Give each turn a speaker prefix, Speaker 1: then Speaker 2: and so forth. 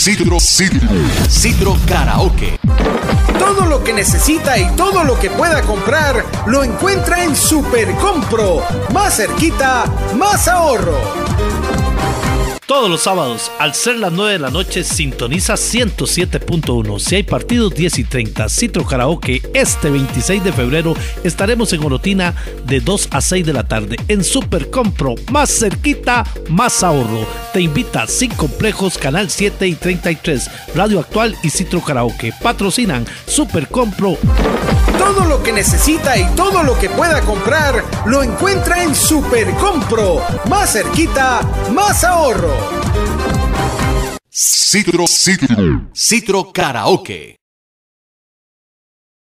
Speaker 1: Citro, Citro, Citro Karaoke.
Speaker 2: Todo lo que necesita y todo lo que pueda comprar lo encuentra en Super Compro. Más cerquita, más ahorro.
Speaker 3: Todos los sábados, al ser las 9 de la noche, sintoniza 107.1. Si hay partidos 10 y 30, Citro Karaoke, este 26 de febrero estaremos en Orotina de 2 a 6 de la tarde en Super Compro. Más cerquita, más ahorro. Te invita Sin Complejos, Canal 7 y 33, Radio Actual y Citro Karaoke. Patrocinan Super Compro.
Speaker 2: Todo lo que necesita y todo lo que pueda comprar lo encuentra en Super Compro. Más cerquita, más ahorro.
Speaker 1: Citro, Citro, Citro Karaoke.